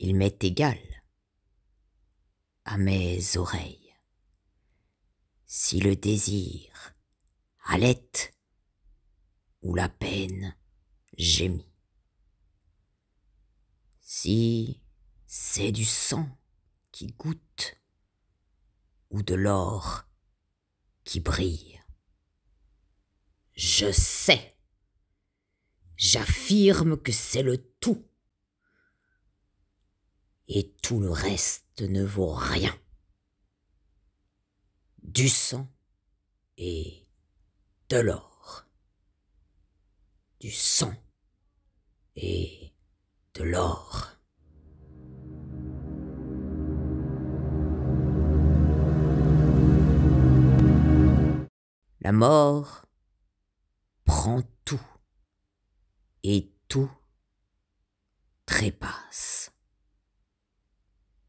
il m'est égal à mes oreilles. Si le désir allait ou la peine gémit, si c'est du sang qui goûte ou de l'or qui brille, je sais, j'affirme que c'est le tout et tout le reste ne vaut rien. Du sang et de l'or. Du sang et de l'or. La mort prend tout et tout trépasse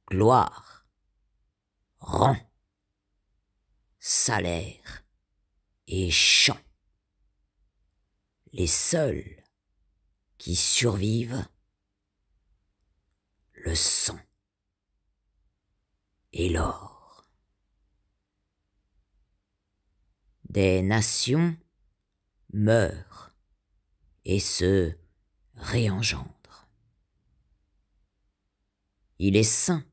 gloire, rang, salaire et chant. Les seuls qui survivent, le sang et l'or. Des nations meurent et se réengendrent. Il est saint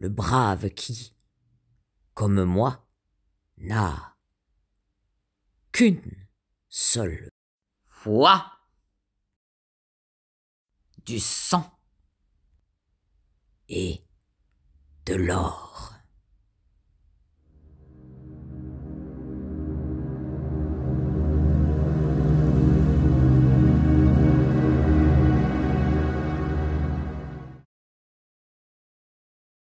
le brave qui, comme moi, n'a qu'une seule foi du sang et de l'or.